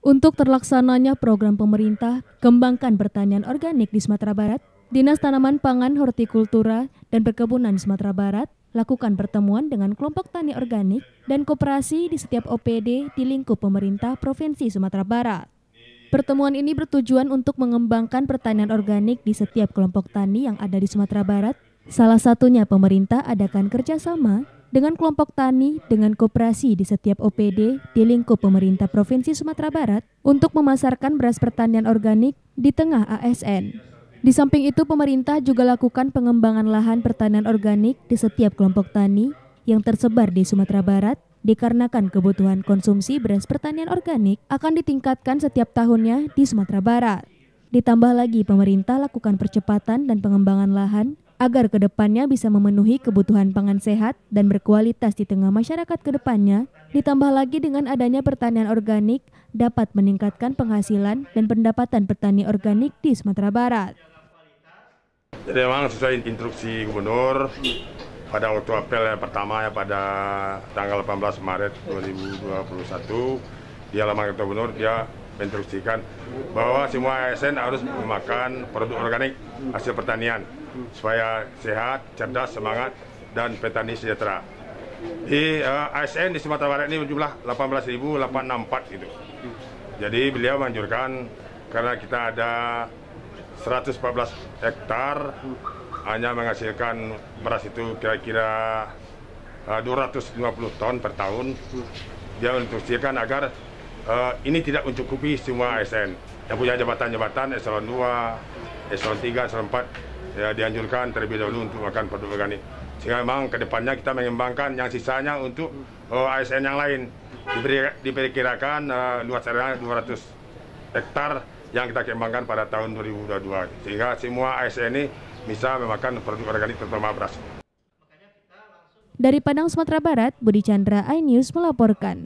Untuk terlaksananya program pemerintah Kembangkan Pertanian Organik di Sumatera Barat, Dinas Tanaman Pangan Hortikultura dan Perkebunan Sumatera Barat lakukan pertemuan dengan kelompok tani organik dan koperasi di setiap OPD di lingkup pemerintah Provinsi Sumatera Barat. Pertemuan ini bertujuan untuk mengembangkan pertanian organik di setiap kelompok tani yang ada di Sumatera Barat. Salah satunya pemerintah adakan kerjasama dengan kelompok tani dengan koperasi di setiap OPD di lingkup pemerintah Provinsi Sumatera Barat untuk memasarkan beras pertanian organik di tengah ASN. Di samping itu, pemerintah juga lakukan pengembangan lahan pertanian organik di setiap kelompok tani yang tersebar di Sumatera Barat dikarenakan kebutuhan konsumsi beras pertanian organik akan ditingkatkan setiap tahunnya di Sumatera Barat. Ditambah lagi pemerintah lakukan percepatan dan pengembangan lahan agar ke depannya bisa memenuhi kebutuhan pangan sehat dan berkualitas di tengah masyarakat ke depannya, ditambah lagi dengan adanya pertanian organik dapat meningkatkan penghasilan dan pendapatan petani organik di Sumatera Barat. Jadi memang sesuai instruksi gubernur pada waktu apel yang pertama ya pada tanggal 18 Maret 2021 di halaman gubernur dia menginstruksikan bahwa semua ASN harus memakan produk organik hasil pertanian supaya sehat, cerdas, semangat, dan petani sejahtera. Di uh, eh, ASN di Sumatera Barat ini jumlah 18.864 gitu. Jadi beliau menganjurkan karena kita ada 114 hektar hanya menghasilkan beras itu kira-kira uh, 250 ton per tahun. Dia menginstruksikan agar uh, ini tidak mencukupi semua ASN yang punya jabatan-jabatan eselon 2, eselon 3, eselon 4 ya dianjurkan terlebih dahulu untuk makan produk organik. Sehingga memang ke depannya kita mengembangkan yang sisanya untuk uh, oh, ASN yang lain. Diberi, diperkirakan uh, luas area 200 hektar yang kita kembangkan pada tahun 2022. Sehingga semua ASN ini bisa memakan produk organik terutama beras. Dari Padang, Sumatera Barat, Budi Chandra, iNews melaporkan.